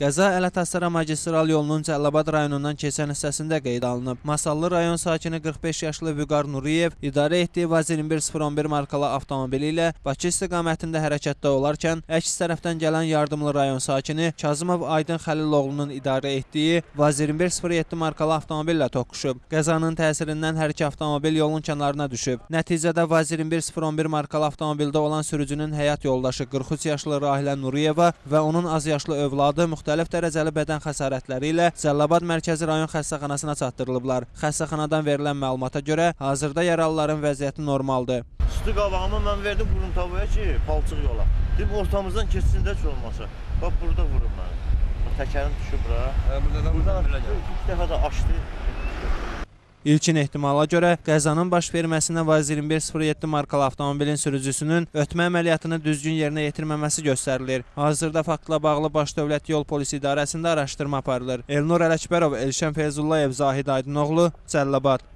Qəza Ələtəsəra magistral yolunun Cəlilabad rayonundan keçən hissəsində qeydə alınıb. Masallı rayon sakini 45 yaşlı Vüqar Nuriyev idarə etdiyi Vaz 21011 markalı avtomobili ilə Bakı istiqamətində hərəkətdə olarkən əks tərəfdən gələn yardımlı rayon sakini Kazımov Aydın Xəliloğlunun idarə etdiyi Vaz 2107 markalı avtomobillə toqquşub. Qəzanın təsirindən hər iki avtomobil yolun kənarına düşüb. Nəticədə Vaz 21011 markalı avtomobildə olan sürücünün həyat yoldaşı 43 yaşlı Rahilə Nuriyeva və onun az yaşlı övladı müxtəlif dərəcəli bədən xəsarətləri ilə Cəlilabad Mərkəzi rayon xəstəxanasına çatdırılıblar. Xəstəxanadan verilən məlumata görə hazırda yaralıların vəziyyəti normaldır. Üstü qabağımı mən verdim Qurumtavaya ki, palçıq yola. Dedim ortamızdan keçsində ki olmasa. Bax burada vurub məni. Təkərim düşüb bura. Buradan Buradan ilk dəfə də açdı. İlkin ehtimala görə qəzanın baş verməsinə Vaz 2107 markalı avtomobilin sürücüsünün ötmə əməliyyatını düzgün yerinə yetirməməsi göstərilir. Hazırda faktla bağlı Baş Dövlət Yol Polisi İdarəsində araşdırma aparılır. Elnur Ələkbərov, Elşən Feyzullayev, Zahid Aydınoğlu, Cəlilabad.